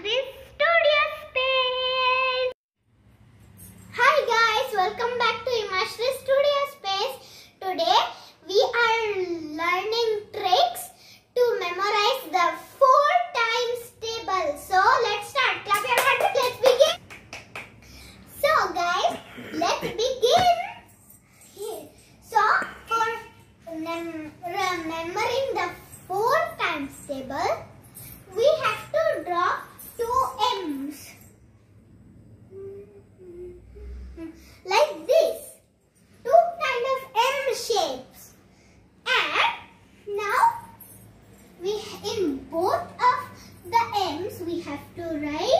Himasree Studio Space. Hi guys, welcome back to Himasree Studio Space. Today we are learning tricks to memorize the four times table. So let's start. Clap your hands. Let's begin. So guys, let's begin. So for remembering the four times table, we have to draw two M's. Like this. Two kind of M shapes. And now we in both of the M's we have to write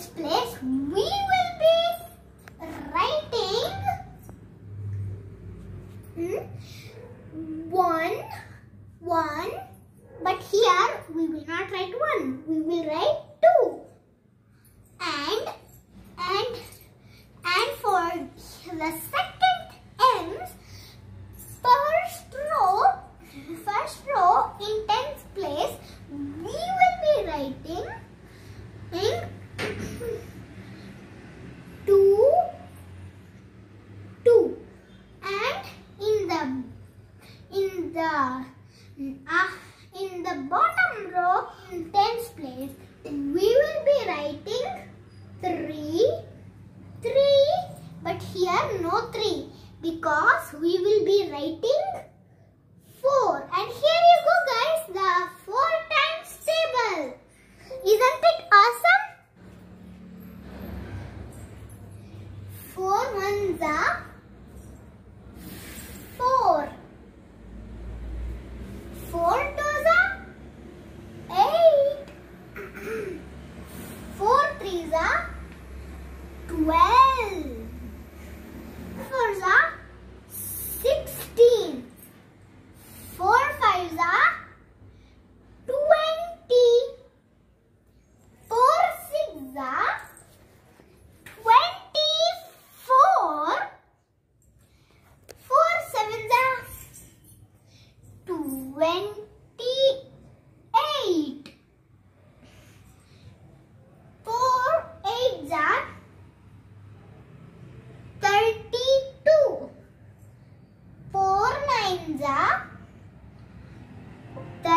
in place, we will be writing hmm, one, one, but here we will not write one. We will write two. And and and for the second M's, first row, first row in tens place, we will be writing in two, two, and in the in the uh, in the bottom row in tens place, we will be writing three, three, but here no three because we will be writing four. And here you go guys, the four times table. Isn't it awesome? Four ones are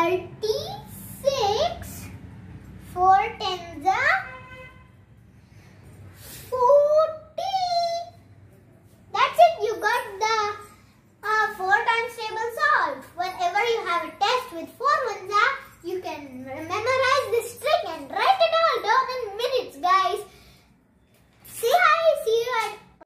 36 4 tens 40 that's it. You got the uh, 4 times table solved whenever you have a test with 4 uh, you can remember